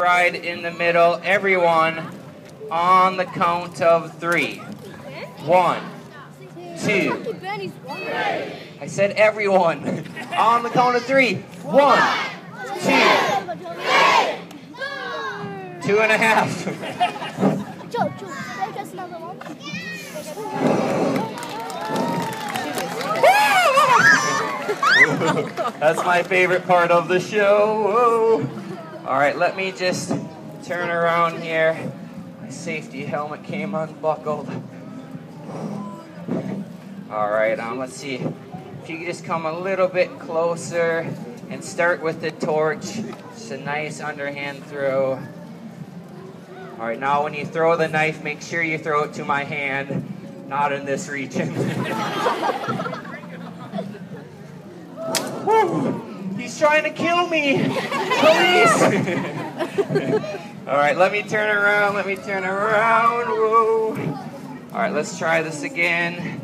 ride in the middle. Everyone on the count of three. One, two. I said everyone on the count of three. One, two, two and a half. Joe, Joe, can I guess another one? That's my favorite part of the show. Whoa. All right, let me just turn around here. My safety helmet came unbuckled. All right, um, let's see. If you could just come a little bit closer and start with the torch. Just a nice underhand throw. All right, now when you throw the knife, make sure you throw it to my hand, not in this region. Trying to kill me! Police! All right, let me turn around, let me turn around. All right, let's try this again.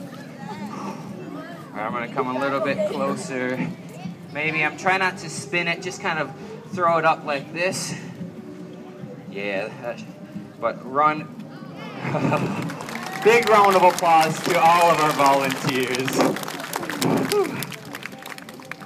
I'm gonna come a little bit closer. Maybe I'm trying not to spin it, just kind of throw it up like this. Yeah, but run. Big round of applause to all of our volunteers.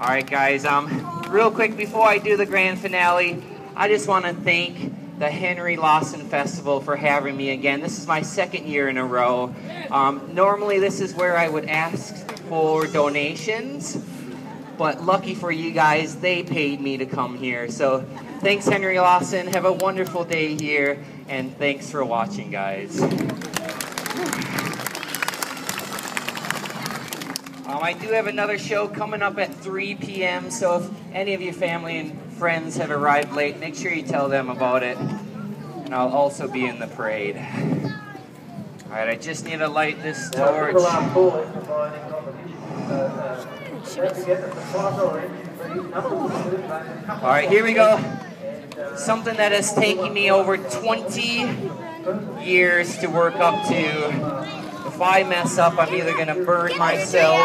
All right, guys. Um, real quick before I do the grand finale, I just want to thank the Henry Lawson Festival for having me again. This is my second year in a row. Um, normally, this is where I would ask for donations, but lucky for you guys, they paid me to come here. So, thanks, Henry Lawson. Have a wonderful day here, and thanks for watching, guys. Um, I do have another show coming up at 3 p.m., so if any of your family and friends have arrived late, make sure you tell them about it. And I'll also be in the parade. All right, I just need to light this torch. All right, here we go. Something that has taken me over 20 years to work up to. If I mess up, I'm either going to burn myself,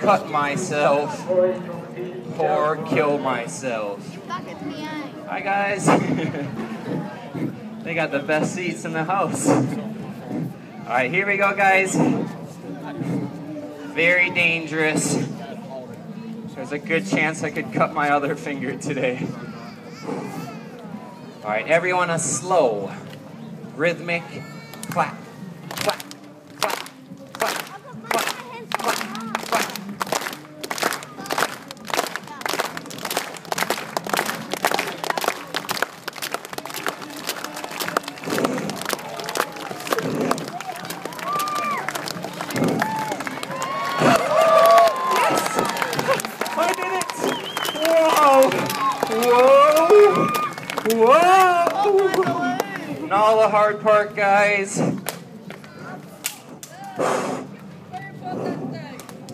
cut myself, or kill myself. Hi, guys. they got the best seats in the house. All right, here we go, guys. Very dangerous. There's a good chance I could cut my other finger today. All right, everyone, a slow, rhythmic clap, clap, Whoa! Now the hard part, guys.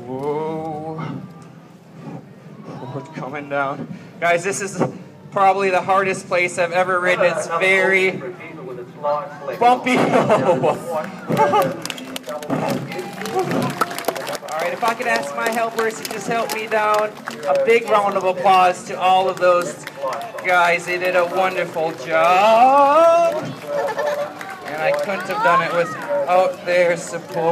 Whoa. Whoa, it's coming down. Guys, this is probably the hardest place I've ever ridden. It's very bumpy. All right, if I could ask my helpers to just help me down, a big round of applause to all of those guys. They did a wonderful job. And I couldn't have done it without their support.